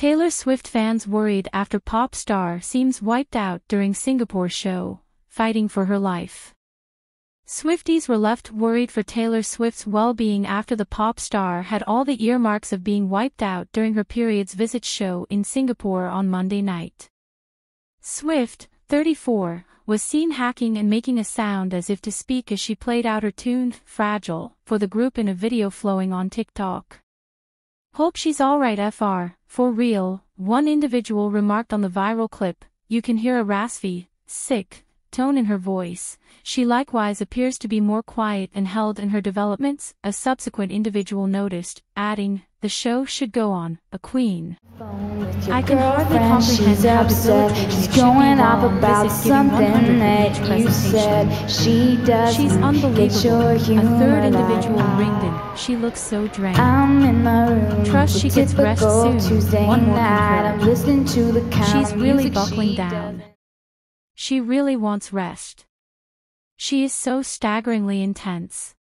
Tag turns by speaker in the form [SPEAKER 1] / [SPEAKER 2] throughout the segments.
[SPEAKER 1] Taylor Swift fans worried after pop star seems wiped out during Singapore show, fighting for her life. Swifties were left worried for Taylor Swift's well-being after the pop star had all the earmarks of being wiped out during her period's visit show in Singapore on Monday night. Swift, 34, was seen hacking and making a sound as if to speak as she played out her tune, Fragile, for the group in a video flowing on TikTok. Hope she's alright FR, for real, one individual remarked on the viral clip, you can hear a raspy, sick, tone in her voice, she likewise appears to be more quiet and held in her developments, a subsequent individual noticed, adding, the show should go on, a queen. I can hardly comprehend how debilitating
[SPEAKER 2] She's
[SPEAKER 1] it should be
[SPEAKER 2] going off about something that you said she does.
[SPEAKER 1] She's unbelievable.
[SPEAKER 2] Your
[SPEAKER 1] A third individual
[SPEAKER 2] I-
[SPEAKER 1] ringed in. She looks so drained.
[SPEAKER 2] I'm in my room.
[SPEAKER 1] Trust she gets rest
[SPEAKER 2] typical
[SPEAKER 1] soon.
[SPEAKER 2] Tuesday
[SPEAKER 1] One more
[SPEAKER 2] night. I'm listening to the kind
[SPEAKER 1] She's really
[SPEAKER 2] music
[SPEAKER 1] buckling
[SPEAKER 2] she
[SPEAKER 1] down.
[SPEAKER 2] does.
[SPEAKER 1] She really wants rest. She is so staggeringly intense.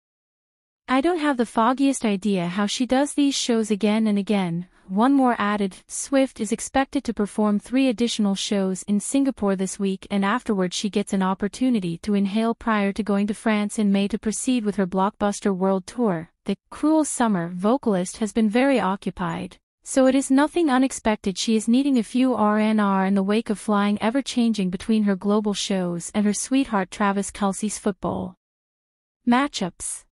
[SPEAKER 1] I don't have the foggiest idea how she does these shows again and again. One more added, Swift is expected to perform three additional shows in Singapore this week and afterward she gets an opportunity to inhale prior to going to France in May to proceed with her blockbuster world tour. The cruel summer vocalist has been very occupied. So it is nothing unexpected she is needing a few RNR in the wake of flying ever-changing between her global shows and her sweetheart Travis Kelce's football matchups.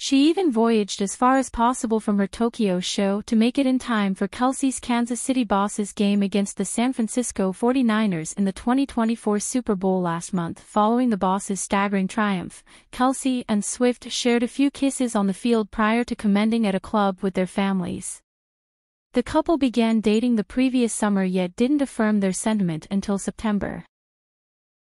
[SPEAKER 1] She even voyaged as far as possible from her Tokyo show to make it in time for Kelce's Kansas City Bosses game against the San Francisco 49ers in the 2024 Super Bowl last month. Following the Bosses' staggering triumph, Kelce and Swift shared a few kisses on the field prior to commending at a club with their families. The couple began dating the previous summer yet didn't affirm their sentiment until September.